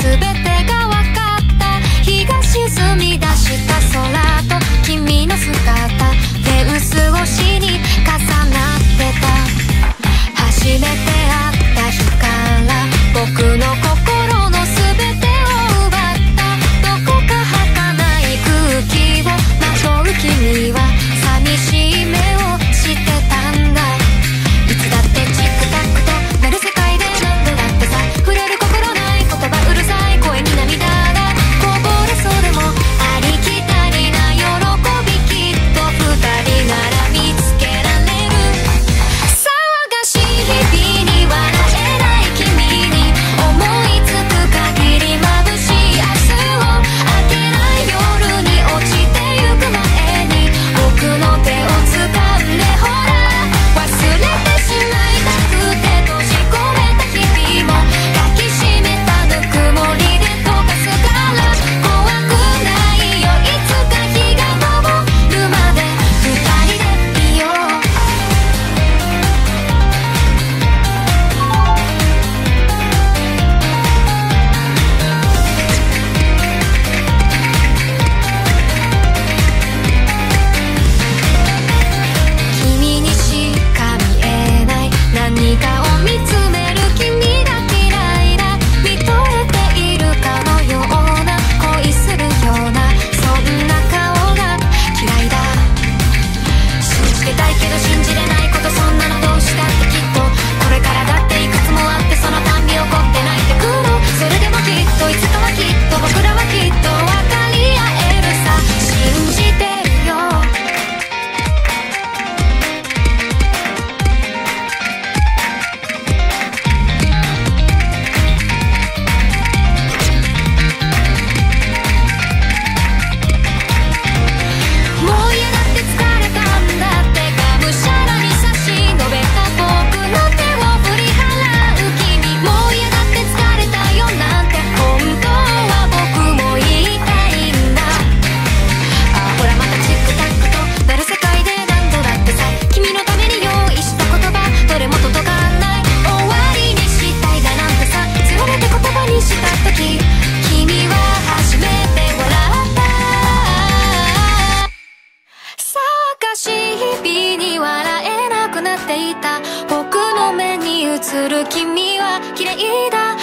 全ていた。僕の目に映る君は綺麗だ。